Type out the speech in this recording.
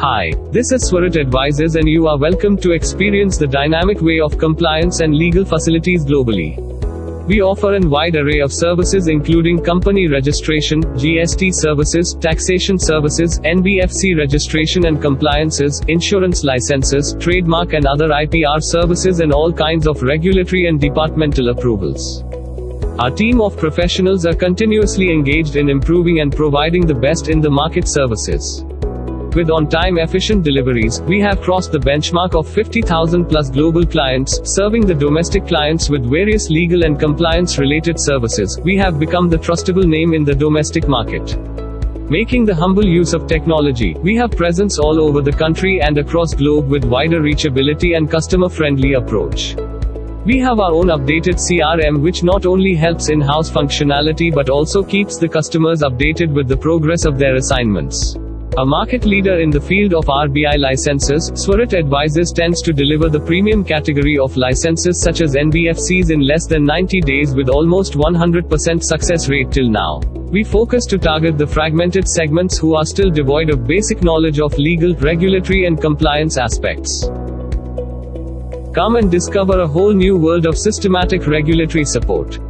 Hi, this is Swarit Advisors and you are welcome to experience the dynamic way of compliance and legal facilities globally. We offer a wide array of services including company registration, GST services, taxation services, NBFC registration and compliances, insurance licenses, trademark and other IPR services and all kinds of regulatory and departmental approvals. Our team of professionals are continuously engaged in improving and providing the best in the market services. With on-time efficient deliveries, we have crossed the benchmark of 50,000 plus global clients, serving the domestic clients with various legal and compliance related services. We have become the trustable name in the domestic market. Making the humble use of technology, we have presence all over the country and across globe with wider reachability and customer friendly approach. We have our own updated CRM which not only helps in-house functionality but also keeps the customers updated with the progress of their assignments. A market leader in the field of RBI licenses, Swarit Advisors tends to deliver the premium category of licenses such as NBFCs in less than 90 days with almost 100% success rate till now. We focus to target the fragmented segments who are still devoid of basic knowledge of legal, regulatory and compliance aspects. Come and discover a whole new world of systematic regulatory support.